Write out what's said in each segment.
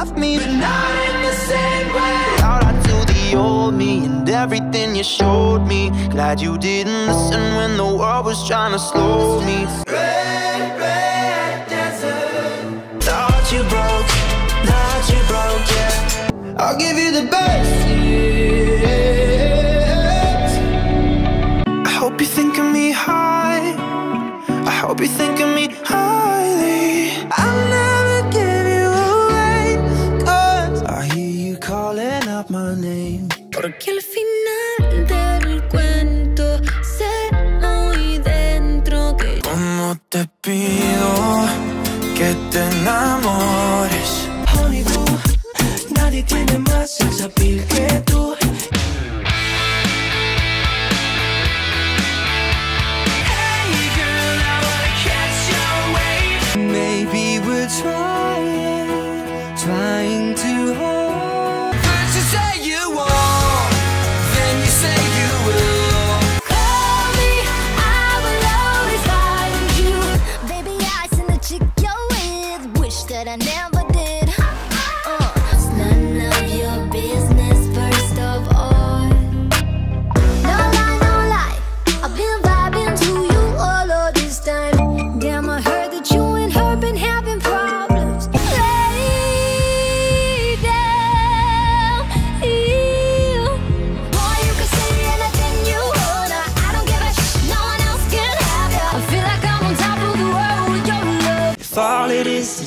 love me, but not in the same way. Out to the old me and everything you showed me. Glad you didn't listen when the world was trying to slow me. Red, red desert. Thought you broke, thought you broke, yeah. I'll give you the best. 一天天。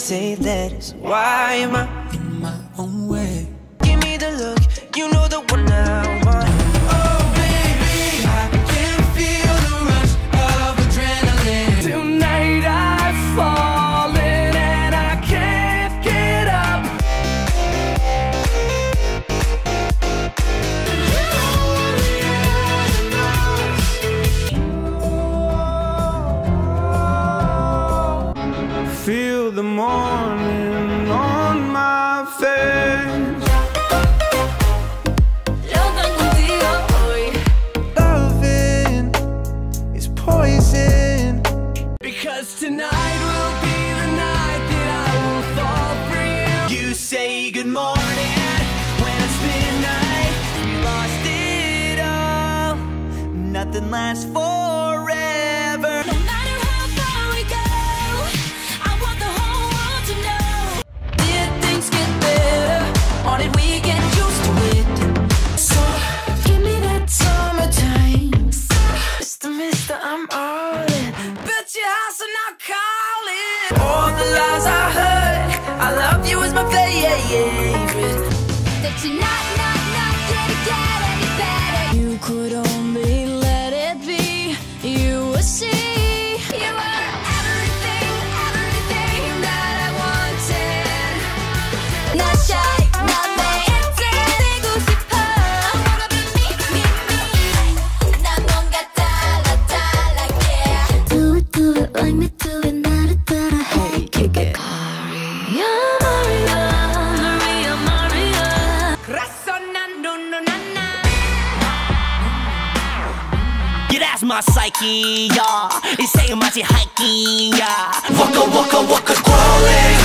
Say that is why am I in my Feel the morning on my face. Loca contigo hoy Loving is poison. Because tonight will be the night that I will fall for you. You say good morning when it's midnight. You lost it all. Nothing lasts forever. my favorite. That you not, not, not gonna get any better. You could only let it be. You would see. You were everything, everything that I wanted. Not shy, like me do it, not a better Hey, kick it. Maria, Maria. that's my psyche, yeah. 인생은 마치 hiking, yeah. Waka waka waka crawling.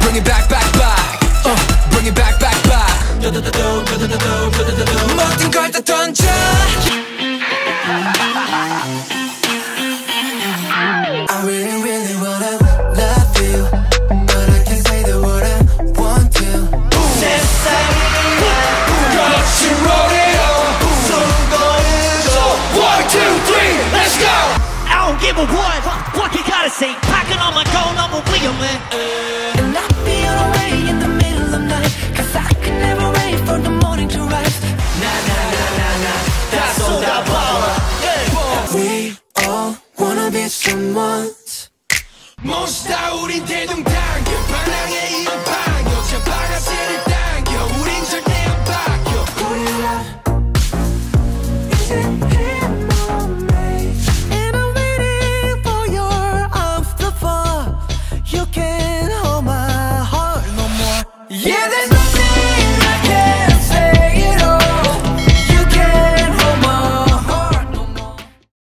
Bring it back, back, back. Uh, bring it back, back, back. 모든 걸 다 던져. give a what? What you gotta say? Packing on my goal, I'm a wheel, man. And I feel the away in the middle of night, cause I can never wait for the morning to rise. Nah, nah, nah, nah, nah, that's all that power. Yeah. We all wanna be someone. 몬스타 우린 대동당 방랑의 이어방 요새 바가세를